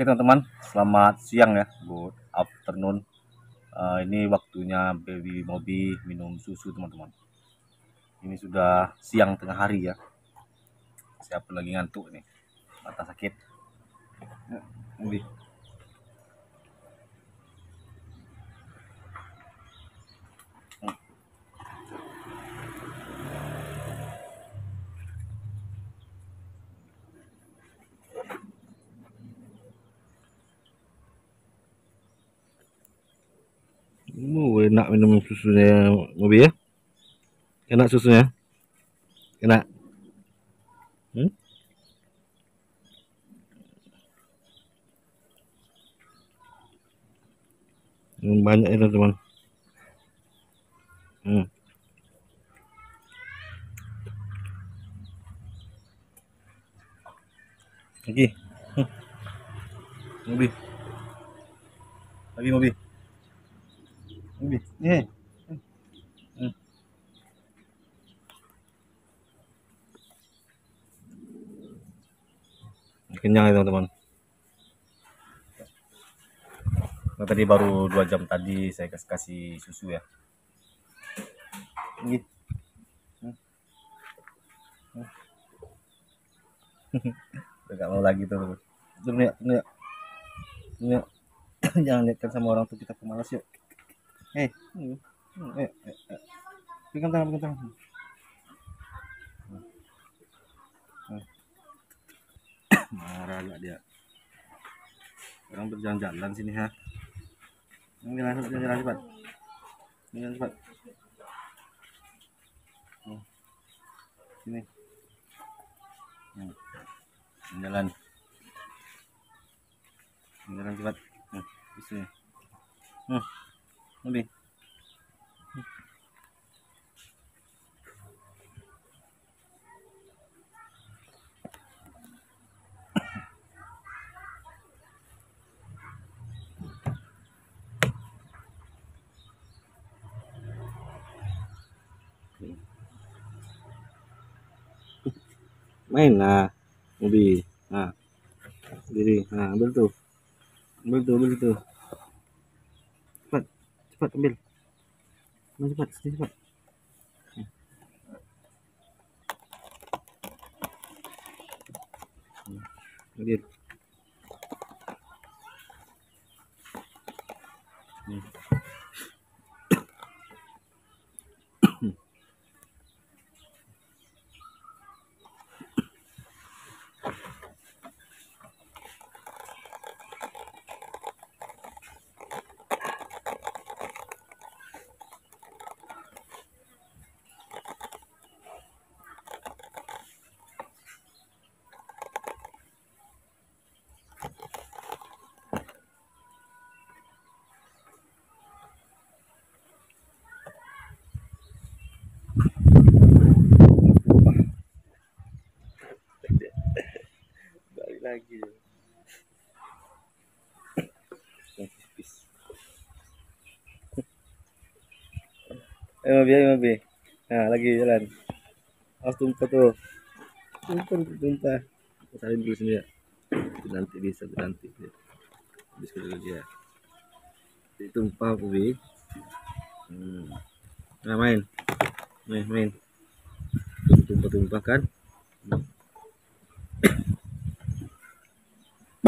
Oke teman-teman, selamat siang ya, good afternoon. Uh, ini waktunya baby Mobi minum susu teman-teman. Ini sudah siang tengah hari ya. Siapa lagi ngantuk nih, mata sakit. Ya, Mobi. Oh, enak minum susunya Mobi ya. Enak susunya. Enak. Hmm? Hmm, banyak itu teman. Hmm. Lagi. Mobi. Lagi Mobi. Nih. Hmm. Kenyang ya teman-teman. Nah, tadi baru dua jam tadi saya kasih, kasih susu ya. Ini. Hmm. Hmm. Udah gak mau lagi tuh. Nih. Nih. Jangan lihatkan sama orang tuh kita pemalas yuk. Eh, eh, eh, eh. Pegang tangan, pegang tangan. Marah gak dia. Orang berjalan-jalan sini ha. Jalan cepat, jalan cepat. Jalan cepat. Sini. Ini Jalan. Jalan cepat. Hmm. Di sini. Hmm. Lebih. main nah mobil nah diri nah ambil tuh ambil cepat ambil ambil cepat sini cepat Hmm. ambil Hmm. Balik lagi. Tipis ayo bi ayo bi nah lagi jalan. Awas tumpah tuh. Tumpah tumpah salin dulu sini ya. Nanti bisa nanti. Habis kerja dia. Jadi tumpah bi hmm. nah main. Main main. Tumpah tumpah kan? hmm.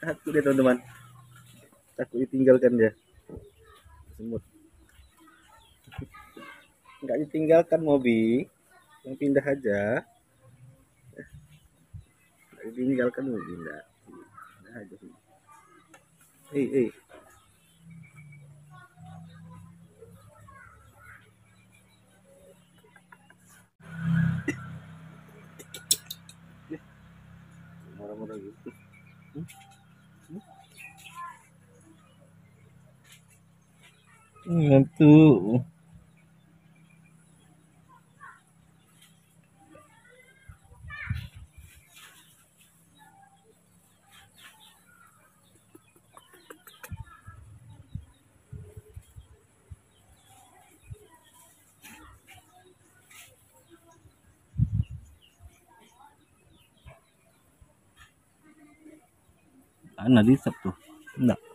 takut dia teman-teman. Takut ditinggalkan dia. Semut. Nggak ditinggalkan mobi yang pindah aja. Nggak ditinggalkan mobi nggak. Pindah aja sih eh ngantuk Ana disap tuh. Enggak.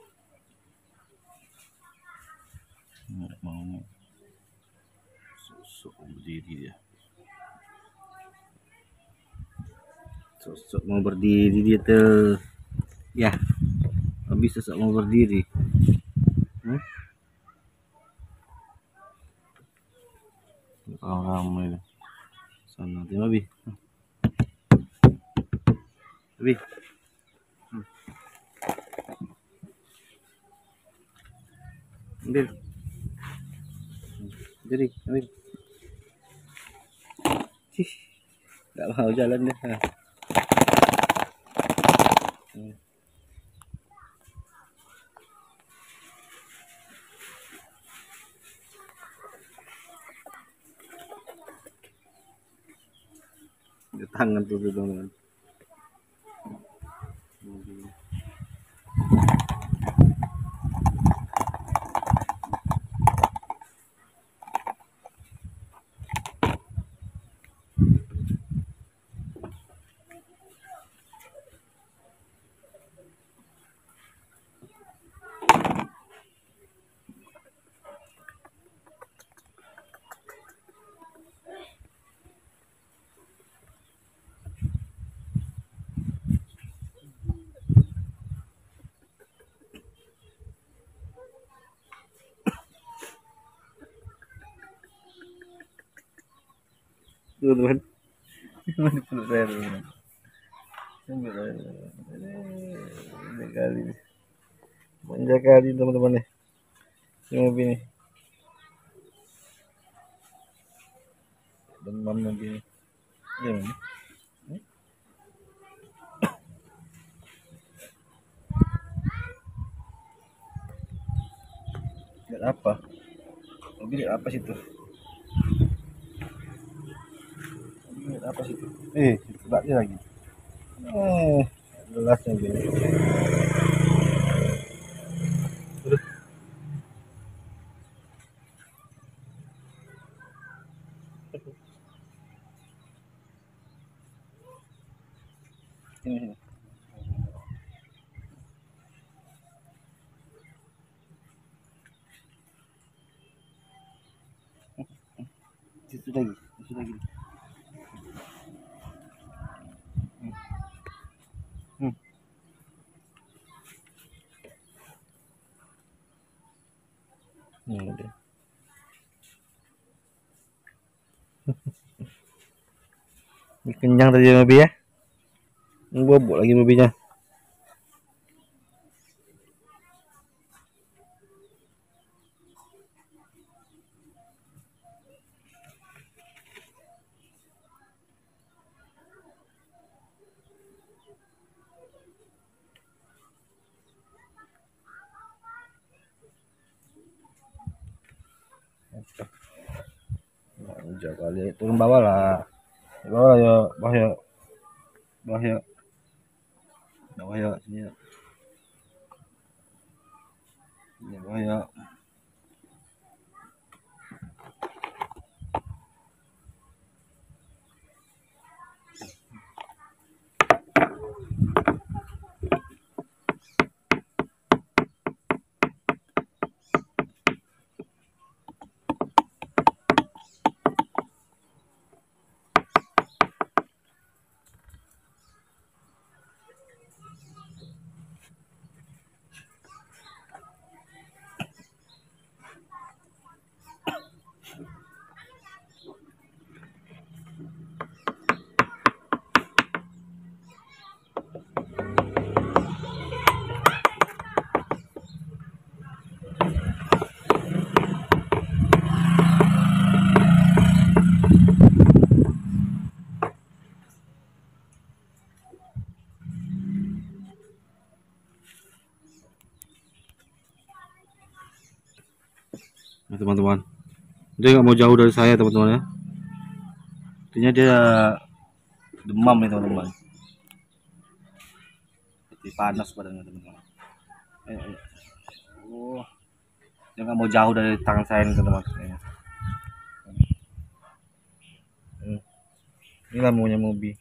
Enggak mau. Sosok berdiri dia. Sosok mau berdiri dia tuh. Ya. Habis sosok mau berdiri. Hmm? Orang ramai. Sana, terima bi. Bi. ambil jadi ambil Cih, nggak mau jalan deh hmm. tangan tuh teman ambil ini kali kali teman-teman nih ini mobil nih demam mobil nih ini apa mobil apa situ apa situ eh sebabnya lagi eh jelasnya gini. Sini, sini. Situ lagi, situ lagi. Kenyang tadi mobil ya. Bobok lagi mobilnya. Nah, jauh kali turun bawah lah. Bawah ya, bawah ya. Bawah ya. Bawah ya sini ya. Bawah ya. Nah, teman-teman. Dia nggak mau jauh dari saya, teman-teman ya. Artinya dia demam nih, teman-teman. Seperti panas badannya, teman-teman. Oh. Dia nggak mau jauh dari tangan saya nih, teman-teman. Inilah maunya Mobi.